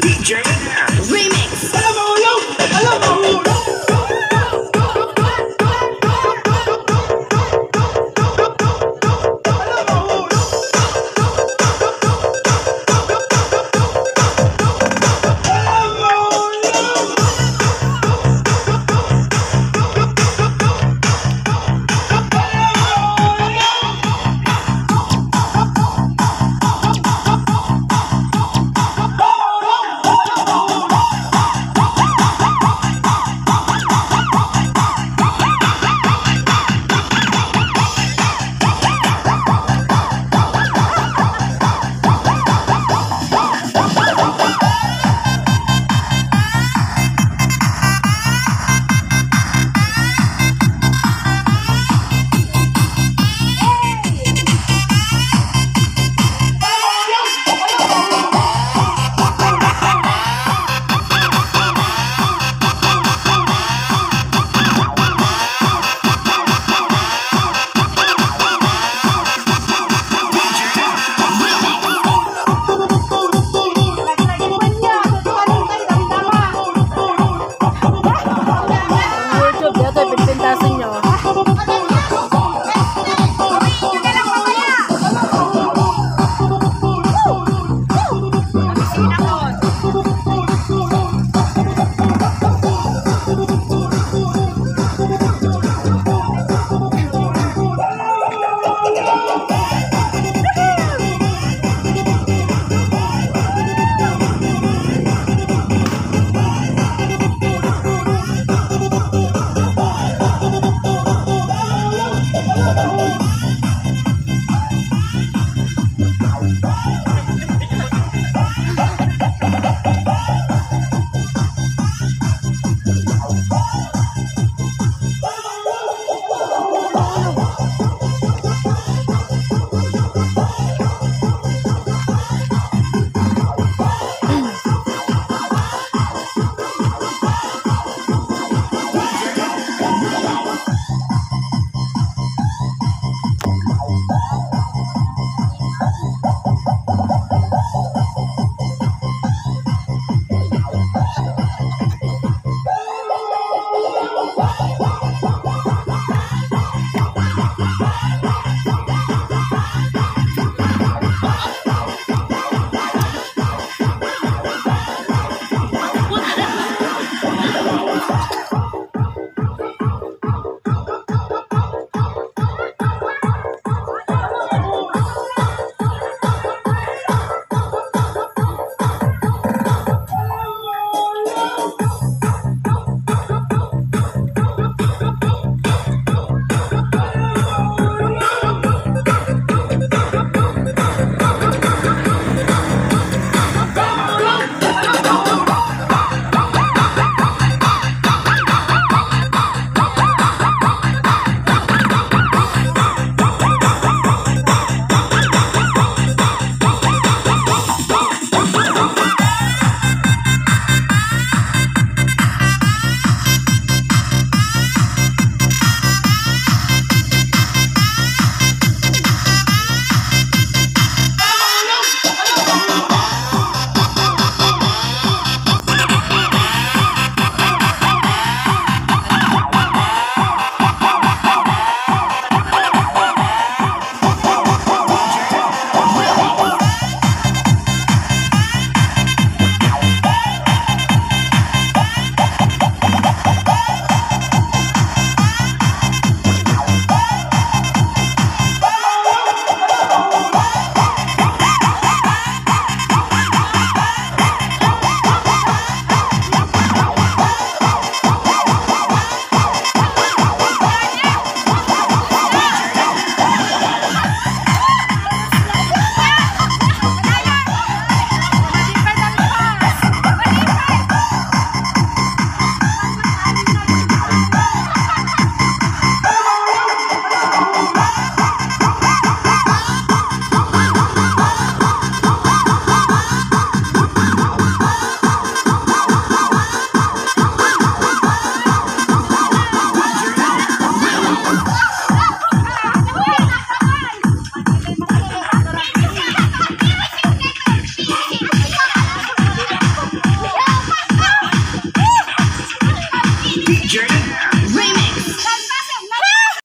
DJ